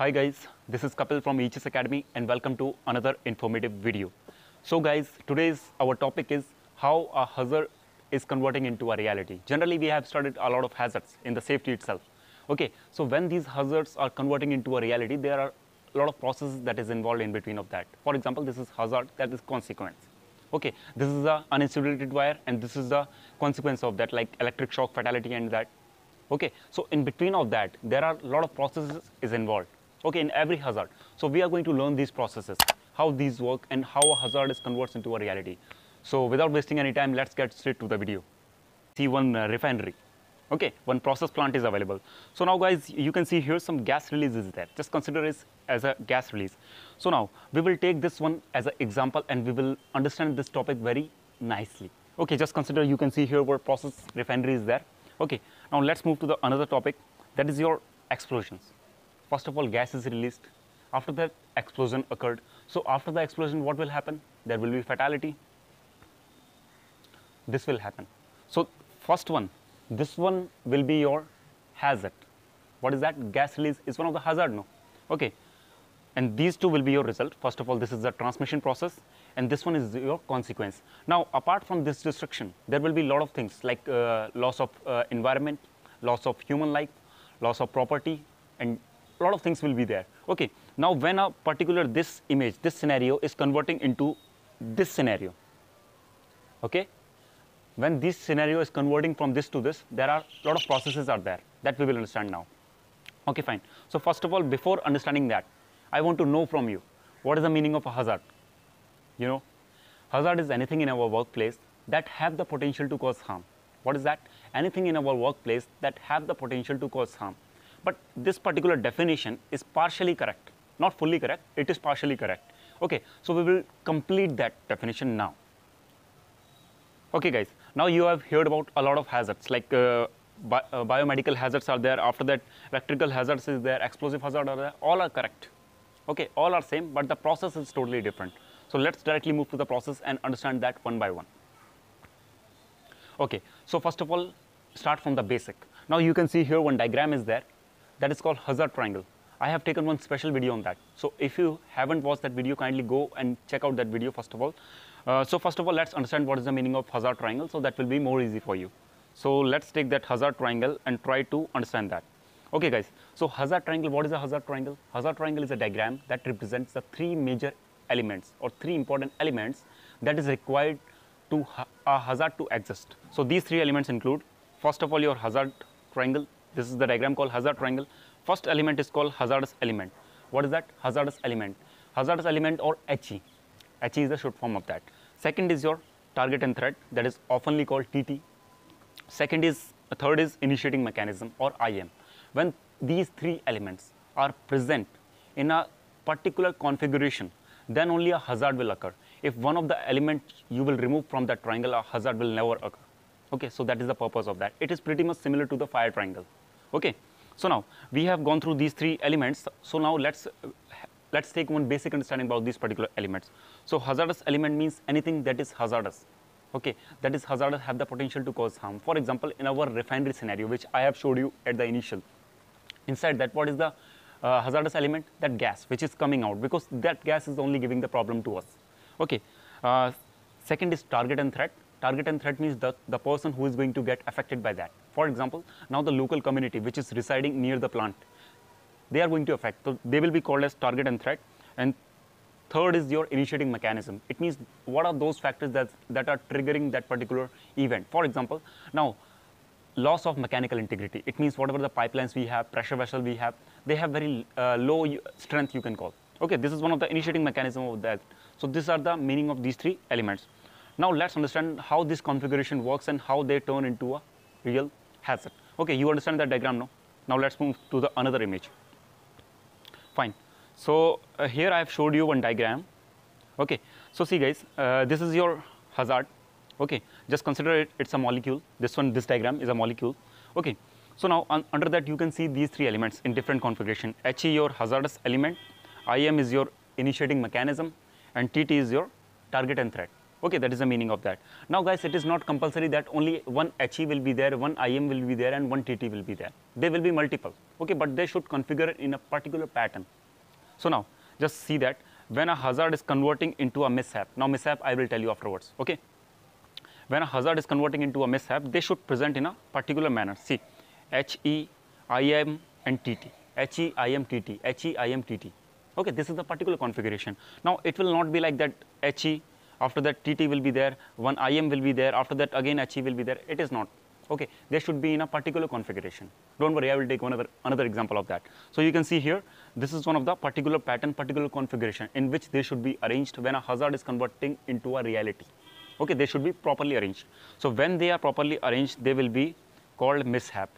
Hi guys, this is Kapil from EHS Academy and welcome to another informative video. So guys, today's our topic is how a hazard is converting into a reality. Generally, we have studied a lot of hazards in the safety itself. Okay, so when these hazards are converting into a reality, there are a lot of processes that is involved in between of that. For example, this is hazard, that is consequence. Okay, this is the uninsulated wire and this is the consequence of that like electric shock fatality and that okay so in between of that there are a lot of processes is involved okay in every hazard. So we are going to learn these processes how these work and how a hazard is converts into a reality. So without wasting any time let's get straight to the video. See one uh, refinery. Okay one process plant is available. So now guys you can see here some gas release is there. Just consider it as a gas release. So now we will take this one as an example and we will understand this topic very nicely. Okay just consider you can see here where process refinery is there. Okay, now let's move to the another topic. That is your explosions. First of all, gas is released. After that, explosion occurred. So after the explosion, what will happen? There will be fatality. This will happen. So first one, this one will be your hazard. What is that? Gas release is one of the hazard, no? Okay. And these two will be your result. First of all, this is the transmission process and this one is your consequence. Now, apart from this destruction, there will be a lot of things like uh, loss of uh, environment, loss of human life, loss of property, and a lot of things will be there. Okay. Now, when a particular this image, this scenario is converting into this scenario, okay, when this scenario is converting from this to this, there are a lot of processes are there that we will understand now. Okay, fine. So first of all, before understanding that, I want to know from you, what is the meaning of a hazard? You know, hazard is anything in our workplace that have the potential to cause harm. What is that? Anything in our workplace that have the potential to cause harm. But this particular definition is partially correct, not fully correct, it is partially correct. Okay, so we will complete that definition now. Okay guys, now you have heard about a lot of hazards like uh, bi uh, biomedical hazards are there, after that electrical hazards is there, explosive hazard are there, all are correct. Okay, all are same, but the process is totally different. So let's directly move to the process and understand that one by one. Okay, so first of all, start from the basic. Now you can see here one diagram is there that is called hazard triangle. I have taken one special video on that. So if you haven't watched that video, kindly go and check out that video first of all. Uh, so first of all, let's understand what is the meaning of hazard triangle. So that will be more easy for you. So let's take that hazard triangle and try to understand that. Okay guys, so hazard triangle, what is a hazard triangle? Hazard triangle is a diagram that represents the three major elements or three important elements that is required to a hazard to exist. So these three elements include, first of all, your hazard triangle. This is the diagram called hazard triangle. First element is called hazardous element. What is that? Hazardous element. Hazardous element or HE. HE is the short form of that. Second is your target and threat that is oftenly called TT. Second is, third is initiating mechanism or IM. When these three elements are present in a particular configuration, then only a hazard will occur. If one of the elements you will remove from that triangle, a hazard will never occur. Okay, so that is the purpose of that. It is pretty much similar to the fire triangle. Okay, so now we have gone through these three elements. So now let's let's take one basic understanding about these particular elements. So hazardous element means anything that is hazardous. Okay, that is hazardous have the potential to cause harm. For example, in our refinery scenario, which I have showed you at the initial, inside that what is the uh, hazardous element that gas which is coming out because that gas is only giving the problem to us okay uh, second is target and threat target and threat means the, the person who is going to get affected by that for example now the local community which is residing near the plant they are going to affect so they will be called as target and threat and third is your initiating mechanism it means what are those factors that that are triggering that particular event for example now loss of mechanical integrity. It means whatever the pipelines we have, pressure vessel we have, they have very uh, low strength you can call. Okay, this is one of the initiating mechanism of that. So these are the meaning of these three elements. Now let's understand how this configuration works and how they turn into a real hazard. Okay, you understand that diagram now? Now let's move to the another image. Fine. So uh, here I have showed you one diagram. Okay, so see guys, uh, this is your hazard okay just consider it it's a molecule this one this diagram is a molecule okay so now un under that you can see these three elements in different configuration he your hazardous element im is your initiating mechanism and tt is your target and threat Okay, that is the meaning of that. Now, guys, it is not compulsory that only one HE will be there, one IM will be there, and one TT will be there. They will be multiple. Okay, but they should configure in a particular pattern. So now, just see that when a hazard is converting into a mishap. Now, mishap I will tell you afterwards. Okay. When a hazard is converting into a mishap, they should present in a particular manner. See, HE, IM, and TT. HE, IM, TT. HE, IM, TT. Okay, this is the particular configuration. Now, it will not be like that HE after that TT will be there, one IM will be there, after that again HE will be there. It is not. Okay, they should be in a particular configuration. Don't worry, I will take one other, another example of that. So you can see here, this is one of the particular pattern, particular configuration in which they should be arranged when a hazard is converting into a reality. Okay, they should be properly arranged. So when they are properly arranged, they will be called mishap.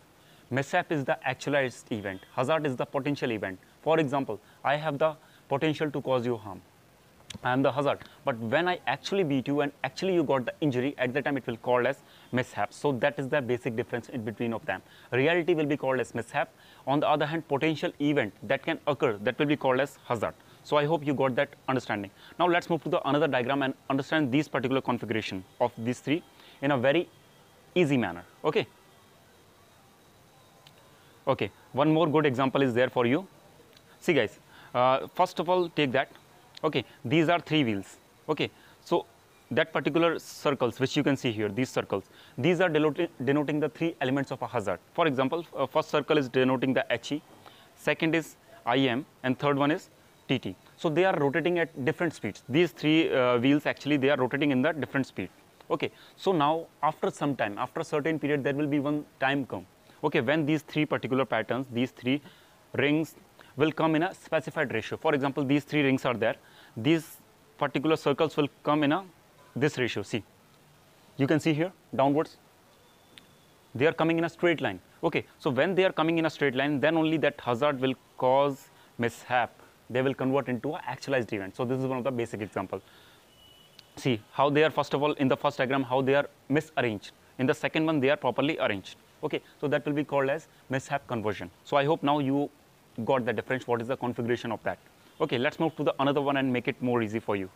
Mishap is the actualized event. Hazard is the potential event. For example, I have the potential to cause you harm. Am the hazard. But when I actually beat you and actually you got the injury, at the time it will called as mishap. So that is the basic difference in between of them. Reality will be called as mishap. On the other hand, potential event that can occur, that will be called as hazard. So I hope you got that understanding. Now let's move to the another diagram and understand this particular configuration of these three in a very easy manner. Okay. Okay. One more good example is there for you. See guys, uh, first of all take that okay these are three wheels. Okay so that particular circles which you can see here these circles these are denoting, the three elements of a hazard. For example uh, first circle is denoting the he second is im and third one is tt so they are rotating at different speeds. These three uh, wheels actually they are rotating in the different speed. Okay so now after some time after a certain period there will be one time come. Okay when these three particular patterns these three rings will come in a specified ratio. For example, these three rings are there. These particular circles will come in a this ratio. See, you can see here downwards. They are coming in a straight line. Okay, so when they are coming in a straight line, then only that hazard will cause mishap. They will convert into an actualized event. So this is one of the basic example. See how they are first of all in the first diagram how they are misarranged. In the second one they are properly arranged. Okay, so that will be called as mishap conversion. So I hope now you got the difference, what is the configuration of that. Okay, let's move to the another one and make it more easy for you.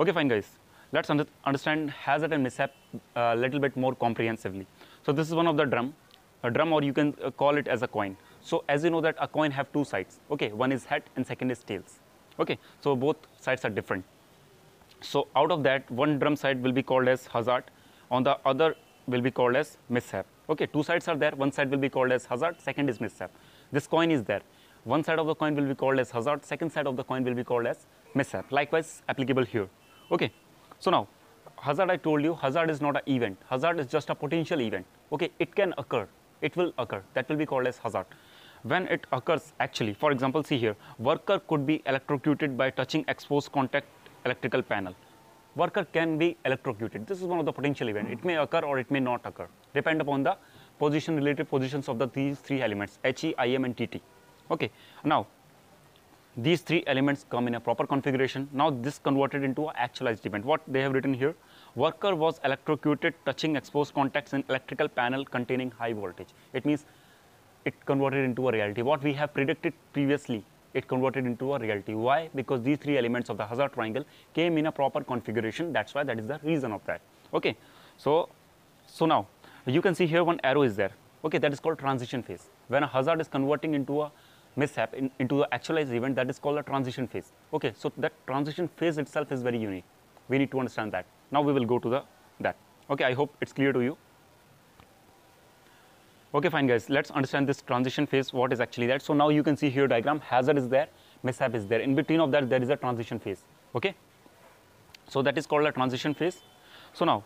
Okay, fine guys. Let's under understand hazard and mishap a uh, little bit more comprehensively. So this is one of the drum, a drum or you can uh, call it as a coin. So as you know that a coin have two sides. Okay, one is head and second is tails. Okay, so both sides are different. So out of that, one drum side will be called as hazard, on the other will be called as mishap. Okay, two sides are there. One side will be called as hazard, second is mishap. This coin is there. One side of the coin will be called as hazard, second side of the coin will be called as mishap. Likewise, applicable here. Okay, so now hazard I told you, hazard is not an event. Hazard is just a potential event. Okay, it can occur. It will occur. That will be called as hazard. When it occurs, actually, for example, see here, worker could be electrocuted by touching exposed contact electrical panel worker can be electrocuted. This is one of the potential event. It may occur or it may not occur, depend upon the position related positions of the these three elements, HE, IM and TT. Okay. Now, these three elements come in a proper configuration. Now, this converted into an actualized event. What they have written here, worker was electrocuted touching exposed contacts in electrical panel containing high voltage. It means it converted into a reality. What we have predicted previously it converted into a reality. Why? Because these three elements of the hazard triangle came in a proper configuration. That's why that is the reason of that. Okay. So, so now you can see here one arrow is there. Okay, that is called transition phase. When a hazard is converting into a mishap in, into the actualized event, that is called a transition phase. Okay, so that transition phase itself is very unique. We need to understand that. Now we will go to the that. Okay, I hope it's clear to you. Okay, fine guys, let's understand this transition phase, what is actually that. So now you can see here diagram, hazard is there, mishap is there. In between of that, there is a transition phase, okay? So that is called a transition phase. So now,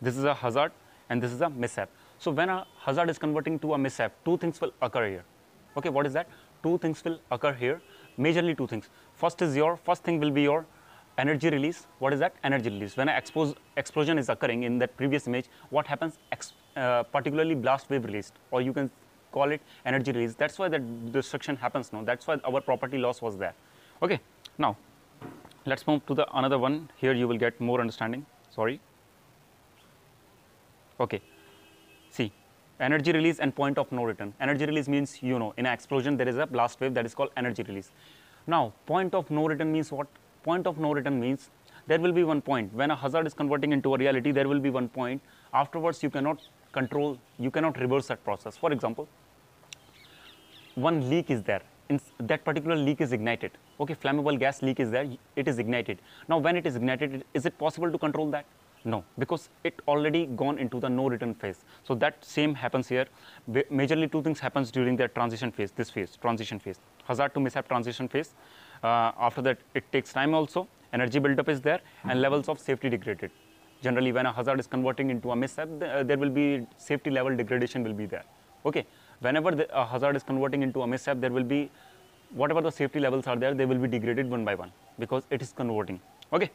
this is a hazard and this is a mishap. So when a hazard is converting to a mishap, two things will occur here. Okay, what is that? Two things will occur here, majorly two things. First is your, first thing will be your energy release. What is that? Energy release. When an expose, explosion is occurring in that previous image, what happens? Ex uh, particularly blast wave released or you can call it energy release. That's why the destruction happens now. That's why our property loss was there. Okay. Now, let's move to the another one. Here you will get more understanding. Sorry. Okay. See, energy release and point of no return. Energy release means, you know, in an explosion, there is a blast wave that is called energy release. Now, point of no return means what? point of no return means there will be one point. When a hazard is converting into a reality there will be one point. Afterwards you cannot control you cannot reverse that process. For example one leak is there. In that particular leak is ignited. Okay flammable gas leak is there. It is ignited. Now when it is ignited is it possible to control that no because it already gone into the no return phase. So that same happens here. Majorly two things happens during the transition phase this phase transition phase. Hazard to mishap transition phase. Uh, after that it takes time also. Energy buildup is there and levels of safety degraded. Generally when a hazard is converting into a mishap uh, there will be safety level degradation will be there. Okay whenever the uh, hazard is converting into a mishap, there will be whatever the safety levels are there, they will be degraded one by one because it is converting. Okay.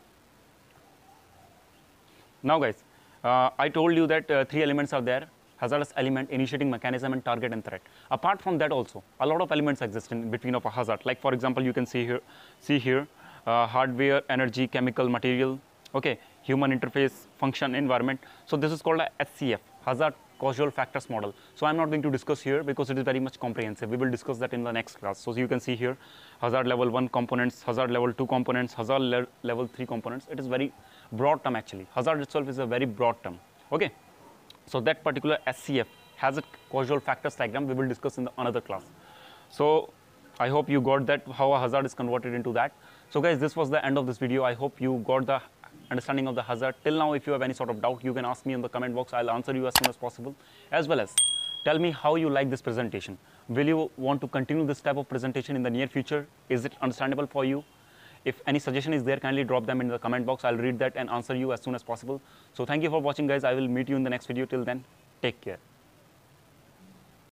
Now, guys, uh, I told you that uh, three elements are there hazardous element, initiating mechanism, and target and threat. Apart from that, also a lot of elements exist in between of a hazard. Like for example, you can see here, see here, uh, hardware, energy, chemical, material, okay, human interface, function, environment. So this is called a HCF, hazard causal factors model. So I'm not going to discuss here because it is very much comprehensive. We will discuss that in the next class. So you can see here hazard level 1 components, hazard level 2 components, hazard le level 3 components. It is very broad term actually. Hazard itself is a very broad term. Okay. So that particular HCF hazard causal factors diagram we will discuss in the another class. So I hope you got that how a hazard is converted into that. So guys, this was the end of this video. I hope you got the understanding of the hazard. Till now, if you have any sort of doubt, you can ask me in the comment box. I'll answer you as soon as possible. As well as tell me how you like this presentation. Will you want to continue this type of presentation in the near future? Is it understandable for you? If any suggestion is there, kindly drop them in the comment box. I'll read that and answer you as soon as possible. So thank you for watching, guys. I will meet you in the next video. Till then, take care.